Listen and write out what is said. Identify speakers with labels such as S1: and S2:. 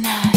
S1: night.